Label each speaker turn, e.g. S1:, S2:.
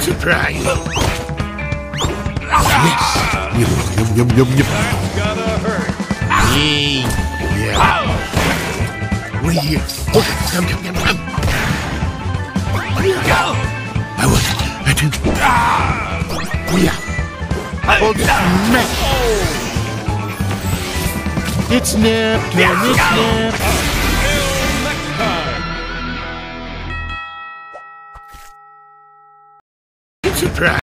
S1: Surprise! Yes! Yum, yum, yum, yum, yum.
S2: Gotta hurt.
S1: Yeah. Are you? Oh, yum, yum, yum, yum. I want it. I do. Oh, yeah. Oh, smack! It's nap time. It's nap. Surprise!